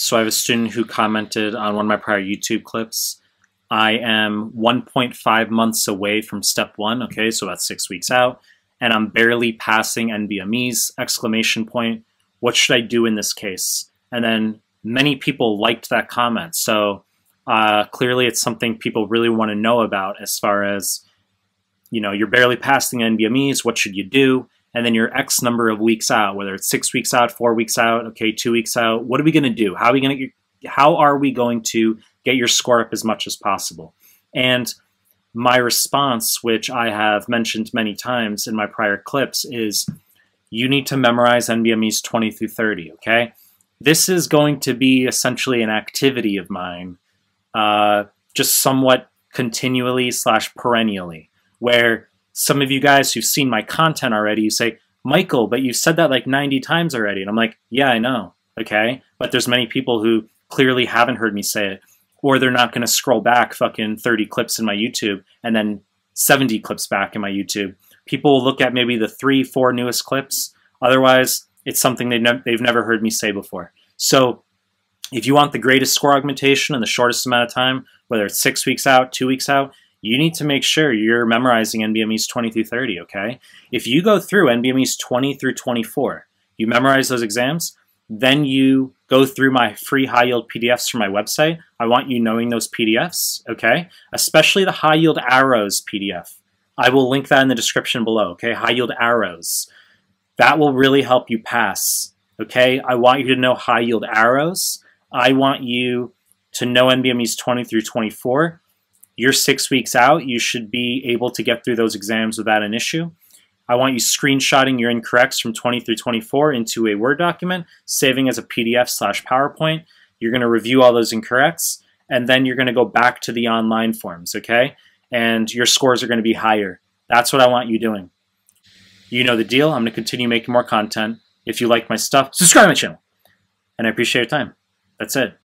So I have a student who commented on one of my prior YouTube clips. I am 1.5 months away from step one, okay, so about six weeks out, and I'm barely passing NBMEs, exclamation point. What should I do in this case? And then many people liked that comment. So uh, clearly it's something people really want to know about as far as, you know, you're barely passing NBMEs, what should you do? And then you're X number of weeks out, whether it's six weeks out, four weeks out, okay, two weeks out. What are we going to do? How are we going to how are we going to get your score up as much as possible? And my response, which I have mentioned many times in my prior clips, is you need to memorize NBMEs 20 through 30, okay? This is going to be essentially an activity of mine, uh, just somewhat continually slash perennially, where some of you guys who've seen my content already, you say, Michael, but you've said that like 90 times already. And I'm like, yeah, I know. Okay. But there's many people who clearly haven't heard me say it, or they're not going to scroll back fucking 30 clips in my YouTube and then 70 clips back in my YouTube. People will look at maybe the three, four newest clips. Otherwise, it's something they've, ne- they've never heard me say before. So if you want the greatest score augmentation in the shortest amount of time, whether it's six weeks out, two weeks out, you need to make sure you're memorizing NBMEs 20 through 30, okay? If you go through NBMEs 20 through 24, you memorize those exams, then you go through my free high yield PDFs from my website. I want you knowing those PDFs, okay? Especially the high yield arrows PDF. I will link that in the description below, okay? High yield arrows. That will really help you pass, okay? I want you to know high yield arrows. I want you to know NBMEs 20 through 24 you're six weeks out, you should be able to get through those exams without an issue. I want you screenshotting your incorrects from 20 through 24 into a Word document, saving as a PDF slash PowerPoint. You're going to review all those incorrects, and then you're going to go back to the online forms, okay? And your scores are going to be higher. That's what I want you doing. You know the deal. I'm going to continue making more content. If you like my stuff, subscribe to my channel. And I appreciate your time. That's it.